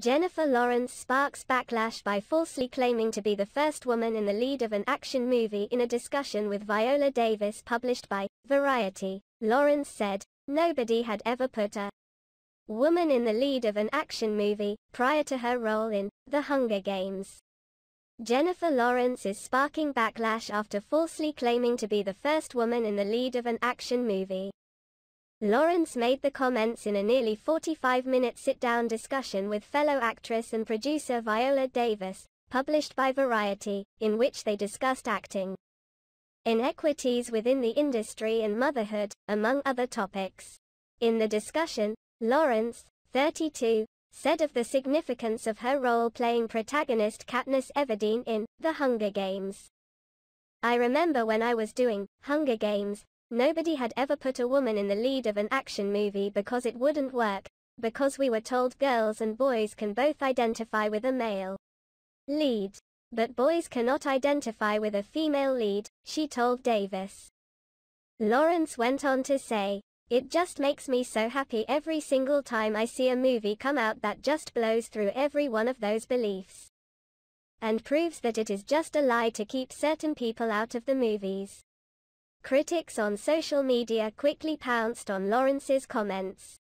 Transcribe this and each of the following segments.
Jennifer Lawrence sparks backlash by falsely claiming to be the first woman in the lead of an action movie in a discussion with Viola Davis published by Variety. Lawrence said, nobody had ever put a woman in the lead of an action movie prior to her role in The Hunger Games. Jennifer Lawrence is sparking backlash after falsely claiming to be the first woman in the lead of an action movie. Lawrence made the comments in a nearly 45-minute sit-down discussion with fellow actress and producer Viola Davis, published by Variety, in which they discussed acting, inequities within the industry and motherhood, among other topics. In the discussion, Lawrence, 32, said of the significance of her role playing protagonist Katniss Everdeen in The Hunger Games. I remember when I was doing Hunger Games, Nobody had ever put a woman in the lead of an action movie because it wouldn't work, because we were told girls and boys can both identify with a male lead. But boys cannot identify with a female lead, she told Davis. Lawrence went on to say, It just makes me so happy every single time I see a movie come out that just blows through every one of those beliefs. And proves that it is just a lie to keep certain people out of the movies. Critics on social media quickly pounced on Lawrence's comments,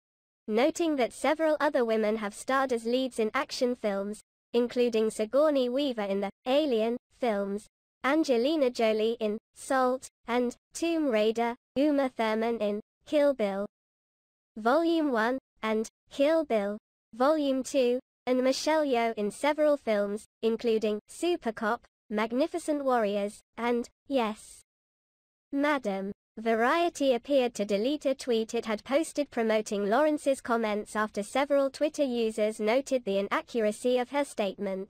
noting that several other women have starred as leads in action films, including Sigourney Weaver in the Alien films, Angelina Jolie in Salt and Tomb Raider, Uma Thurman in Kill Bill Volume 1 and Kill Bill Volume 2, and Michelle Yeoh in several films, including Super Cop, Magnificent Warriors, and Yes. Madam. Variety appeared to delete a tweet it had posted promoting Lawrence's comments after several Twitter users noted the inaccuracy of her statement.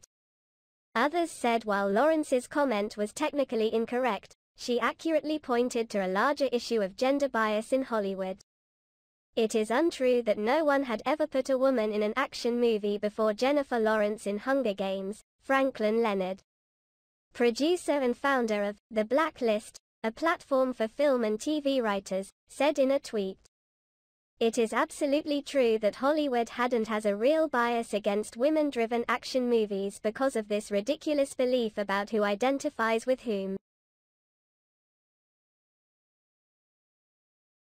Others said while Lawrence's comment was technically incorrect, she accurately pointed to a larger issue of gender bias in Hollywood. It is untrue that no one had ever put a woman in an action movie before Jennifer Lawrence in Hunger Games, Franklin Leonard. Producer and founder of The Blacklist, a platform for film and TV writers, said in a tweet. It is absolutely true that Hollywood had and has a real bias against women driven action movies because of this ridiculous belief about who identifies with whom.